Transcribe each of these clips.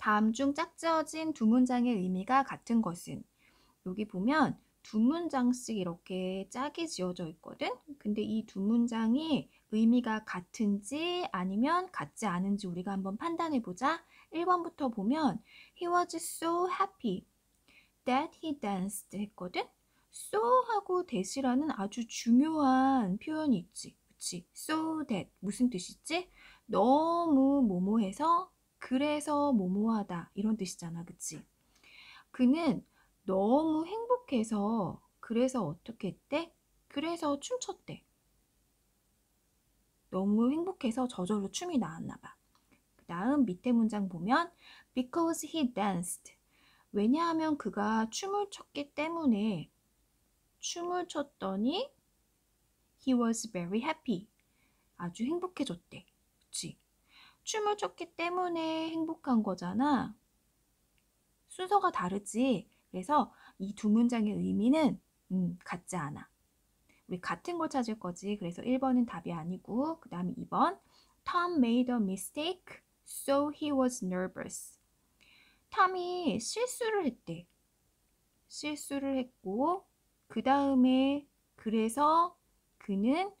다음 중 짝지어진 두 문장의 의미가 같은 것은 여기 보면 두 문장씩 이렇게 짝이 지어져 있거든. 근데 이 두 문장이 의미가 같은지 아니면 같지 않은지 우리가 한번 판단해 보자. 1번부터 보면 He was so happy that he danced 했거든. so 하고 that이라는 아주 중요한 표현이 있지. 그치? so that 무슨 뜻이지? 너무 뭐뭐해서 그래서 뭐뭐하다 이런 뜻이잖아. 그치? 그는 너무 행복해서 그래서 어떻게 했대? 그래서 춤췄대. 너무 행복해서 저절로 춤이 나왔나 봐. 그 다음 밑에 문장 보면 because he danced. 왜냐하면 그가 춤을 췄기 때문에 춤을 췄더니 he was very happy. 아주 행복해졌대. 그치? 춤을 췄기 때문에 행복한 거잖아. 순서가 다르지. 그래서 이 두 문장의 의미는 음, 같지 않아. 우리 같은 걸 찾을 거지. 그래서 1번은 답이 아니고 그 다음에 2번 Tom made a mistake, so he was nervous. 탐이 실수를 했대. 실수를 했고 그 다음에 그래서 그는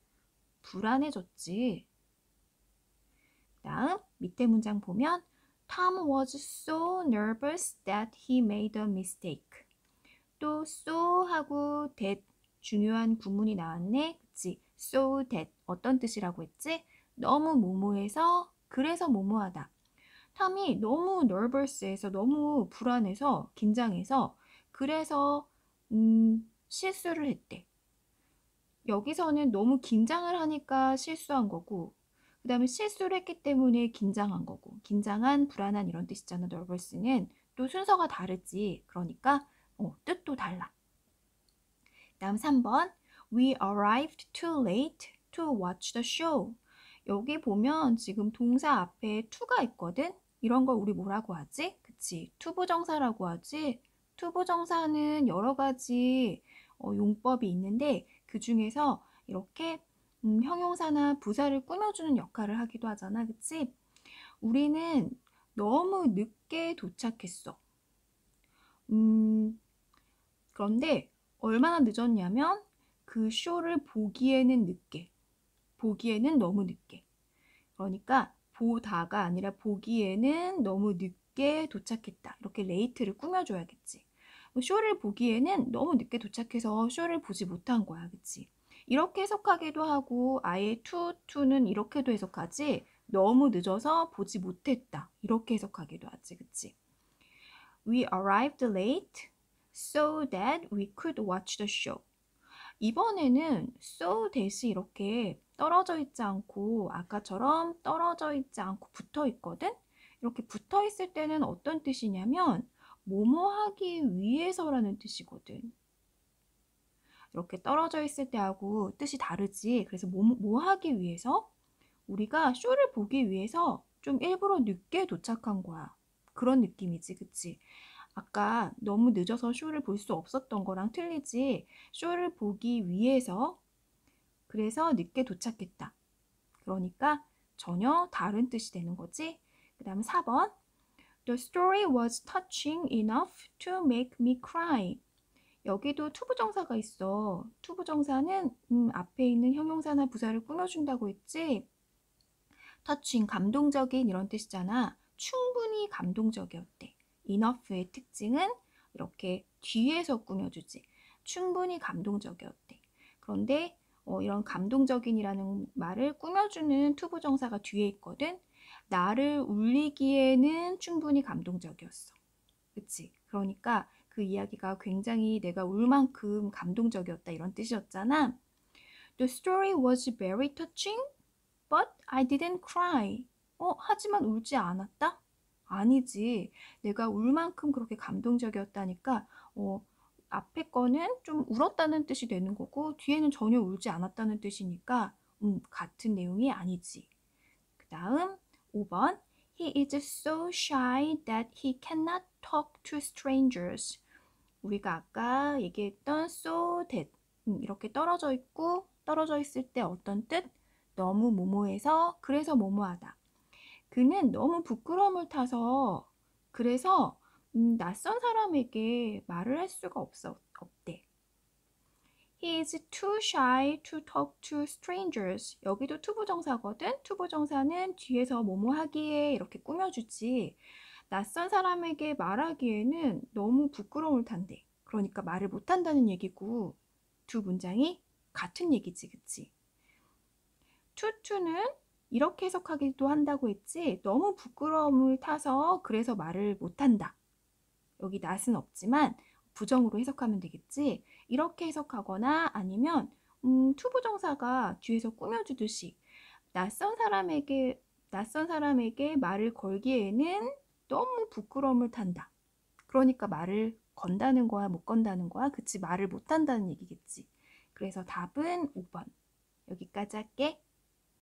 불안해졌지. 밑에 문장 보면 Tom was so nervous that he made a mistake. 또 so 하고 that 중요한 구문이 나왔네. 그치? so that 어떤 뜻이라고 했지? 너무 모모해서 그래서 모모하다. 탐이 너무 nervous해서 너무 불안해서 긴장해서 그래서 음, 실수를 했대. 여기서는 너무 긴장을 하니까 실수한 거고 그 다음에 실수를 했기 때문에 긴장한 거고 긴장한, 불안한 이런 뜻이잖아. nervous는 또 순서가 다르지. 그러니까 어, 뜻도 달라. 다음 3번 We arrived too late to watch the show. 여기 보면 지금 동사 앞에 to가 있거든. 이런 걸 우리 뭐라고 하지? 그치? 투부정사라고 하지. 투부정사는 여러 가지 어, 용법이 있는데 그 중에서 이렇게 음, 형용사나 부사를 꾸며주는 역할을 하기도 하잖아. 그치? 우리는 너무 늦게 도착했어. 음, 그런데 얼마나 늦었냐면 그 쇼를 보기에는 늦게. 보기에는 너무 늦게. 그러니까 보다가 아니라 보기에는 너무 늦게 도착했다. 이렇게 late를 꾸며줘야겠지. 쇼를 보기에는 너무 늦게 도착해서 쇼를 보지 못한 거야. 그치? 이렇게 해석하기도 하고 아예 또는 이렇게도 해석하지 너무 늦어서 보지 못했다. 이렇게 해석하기도 하지. 그치? We arrived late so that we could watch the show. 이번에는 so that이 이렇게 떨어져 있지 않고 아까처럼 떨어져 있지 않고 붙어 있거든? 이렇게 붙어 있을 때는 어떤 뜻이냐면 뭐뭐 하기 위해서라는 뜻이거든. 이렇게 떨어져 있을 때하고 뜻이 다르지. 그래서 뭐, 뭐 하기 위해서? 우리가 쇼를 보기 위해서 좀 일부러 늦게 도착한 거야. 그런 느낌이지, 그치? 아까 너무 늦어서 쇼를 볼 수 없었던 거랑 틀리지. 쇼를 보기 위해서 그래서 늦게 도착했다. 그러니까 전혀 다른 뜻이 되는 거지. 그 다음 4번 The story was touching enough to make me cry. 여기도 투부정사가 있어. 투부정사는 음, 앞에 있는 형용사나 부사를 꾸며준다고 했지. touching, 감동적인 이런 뜻이잖아. 충분히 감동적이었대. enough의 특징은 이렇게 뒤에서 꾸며주지. 충분히 감동적이었대. 그런데 어, 이런 감동적인이라는 말을 꾸며주는 투부정사가 뒤에 있거든. 나를 울리기에는 충분히 감동적이었어. 그치? 그러니까 그 이야기가 굉장히 내가 울 만큼 감동적이었다 이런 뜻이었잖아. The story was very touching, but I didn't cry. 어, 하지만 울지 않았다? 아니지. 내가 울 만큼 그렇게 감동적이었다니까, 어, 앞에 거는 좀 울었다는 뜻이 되는 거고, 뒤에는 전혀 울지 않았다는 뜻이니까, 음, 같은 내용이 아니지. 그 다음, 5번. He is so shy that he cannot talk to strangers. 우리가 아까 얘기했던 so that 음, 이렇게 떨어져 있고 떨어져 있을 때 어떤 뜻? 너무 모모해서 그래서 모모하다. 그는 너무 부끄러움을 타서 그래서 음, 낯선 사람에게 말을 할 수가 없어, 없대. He is too shy to talk to strangers. 여기도 투부정사거든. 투부정사는 뒤에서 뭐뭐 하기에 이렇게 꾸며주지. 낯선 사람에게 말하기에는 너무 부끄러움을 탄대. 그러니까 말을 못한다는 얘기고 두 문장이 같은 얘기지, 그치? 투투는 이렇게 해석하기도 한다고 했지. 너무 부끄러움을 타서 그래서 말을 못한다. 여기 낫은 없지만 부정으로 해석하면 되겠지. 이렇게 해석하거나 아니면 음, 투부정사가 뒤에서 꾸며주듯이 낯선 사람에게 낯선 사람에게 말을 걸기에는 너무 부끄러움을 탄다. 그러니까 말을 건다는 거야, 못 건다는 거야? 그치, 말을 못 한다는 얘기겠지. 그래서 답은 5번. 여기까지 할게.